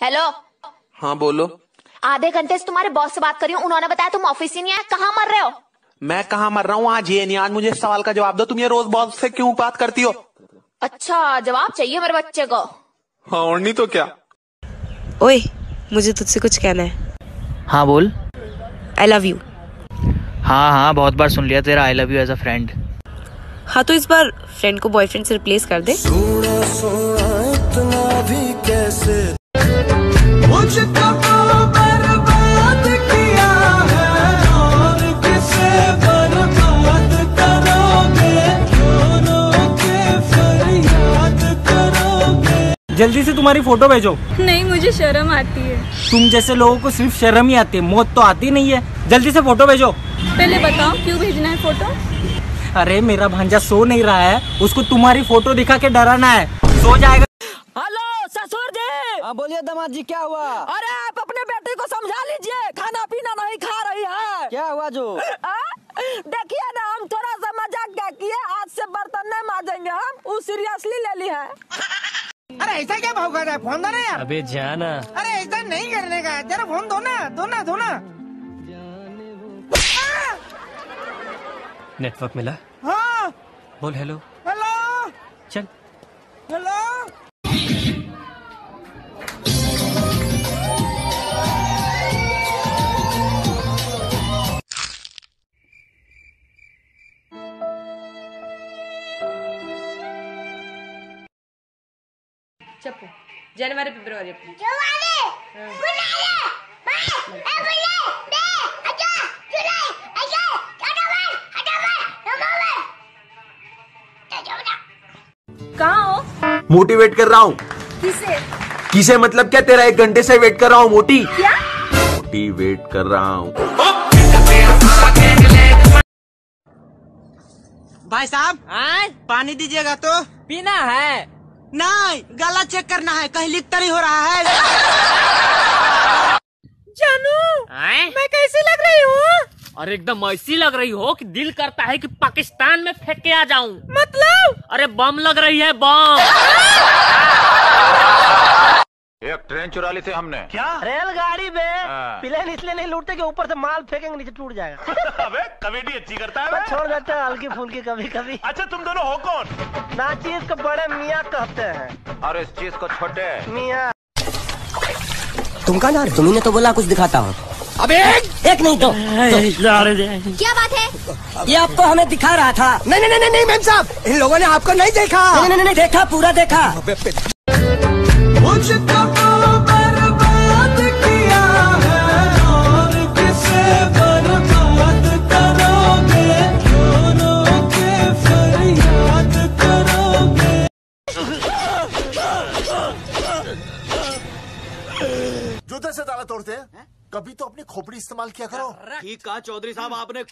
Hello हाँ बोलो। आधे घंटे से तुम्हारे बॉस से बात करी हूँ। उन्होंने बताया तुम ऑफ़िस ही नहीं आए। कहाँ मर रहे हो? मैं कहाँ मर रहा हूँ? आज ये नहीं आज मुझे इस सवाल का जवाब दो। तुम ये रोज बॉस से क्यों बात करती हो? अच्छा जवाब चाहिए मेरे बच्चे को। हाँ और नहीं तो क्या? ओए मुझे तुझसे कुछ कहना है। हाँ बोल। आई लव यू हाँ हाँ बहुत बार सुन लिया तेरा। I love you as a friend हाँ तो इस बार फ्रेंड को बॉयफ्रेंड से रिप्लेस कर दे। जल्दी से तुम्हारी फ़ोटो भेजो। नहीं मुझे शर्म आती है। तुम जैसे लोगों को सिर्फ़ शर्म ही आती है मौत तो आती नहीं है। जल्दी से फ़ोटो भेजो। पहले बताओ क्यों भेजना है फ़ोटो? अरे मेरा भांजा सो नहीं रहा है। उसको तुम्हारी फ़ोटो दिखा के डराना है। सो जाएगा। बोलिए दामाद जी क्या हुआ? अरे आप अपने बेटे को समझा लीजिए खाना पीना नहीं खा रही है। क्या हुआ जो? देखिए ना हम थोड़ा सा मज़ाक क्या किए आज से बर्तन नहीं माजेंगे हम वो सीरियसली ले ली है। अरे ऐसा क्या भाव कर रहा है? फ़ोन दो ना यार। अबे जाना। अरे ऐसा नहीं करने का जरा फ़ोन दो ना दो ना दो ना। नेटवर्क मिला? हाँ। बोल हेलो हेलो चल। हेलो చెప్పు జనవరి ఫిబ్రవరి చెప్పు कहाँ हो मोटिवेट कर रहा हूँ किसे किसे मतलब क्या तेरा एक घंटे से वेट कर रहा हूँ मोटी क्या मोटिवेट कर रहा हूँ भाई साहब पानी दीजिएगा तो पीना है नहीं गला चेक करना है कहीं लिखता तो नहीं हो रहा है। जानू आए? मैं कैसी लग रही हूँ? अरे एकदम ऐसी लग रही हो कि दिल करता है कि पाकिस्तान में फेंक के आ जाऊँ। मतलब? अरे बम लग रही है बम। ट्रेन चुरा ली थी हमने। क्या? रेलगाड़ी में हाँ। प्लेन इसलिए नहीं लूटते कि ऊपर से माल फेंकेंगे नीचे टूट जाएगा। अबे कमेडी अच्छी करता है छोड़ देते हैं हल्की फुल्की कभी कभी अच्छा तुम दोनों हो कौन? नाचीज को बड़े मियाँ कहते हैं। और इस चीज़ को छोटे। मियाँ। तुम कहाँ जा रहे तुम्ही ने तो बोला कुछ दिखाता हूँ। अब एक, एक नहीं तो, तो क्या बात है? ये आपको हमें दिखा रहा था। नहीं नहीं नहीं नहीं मैम साहब इन लोगों ने आपको नहीं देखा। नहीं नहीं नहीं देखा पूरा देखा। जूते से ताला तोड़ते हैं? कभी तो अपनी खोपड़ी इस्तेमाल किया करो। ठीक कहा, चौधरी साहब, आपने